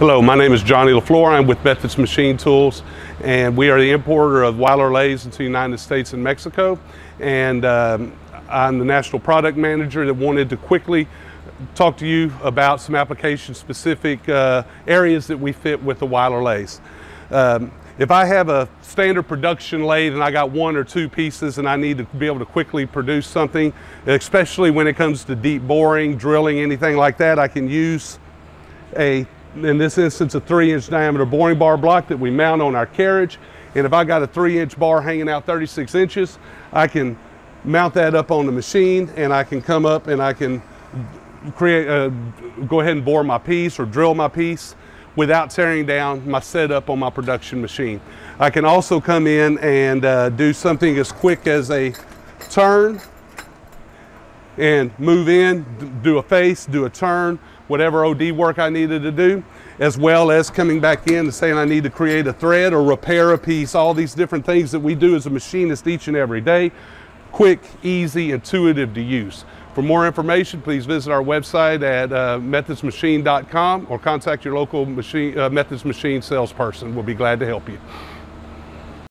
Hello, my name is Johnny Leflore. I'm with Methods Machine Tools, and we are the importer of Weiler lathes into the United States and Mexico. And um, I'm the national product manager that wanted to quickly talk to you about some application specific uh, areas that we fit with the Weiler lathes. Um, if I have a standard production lathe and I got one or two pieces and I need to be able to quickly produce something, especially when it comes to deep boring, drilling, anything like that, I can use a, in this instance, a three inch diameter boring bar block that we mount on our carriage. And if I got a three inch bar hanging out 36 inches, I can mount that up on the machine and I can come up and I can create, uh, go ahead and bore my piece or drill my piece without tearing down my setup on my production machine. I can also come in and uh, do something as quick as a turn and move in, do a face, do a turn, whatever OD work I needed to do, as well as coming back in and saying I need to create a thread or repair a piece, all these different things that we do as a machinist each and every day. Quick, easy, intuitive to use. For more information, please visit our website at uh, methodsmachine.com or contact your local machine, uh, Methods Machine salesperson. We'll be glad to help you.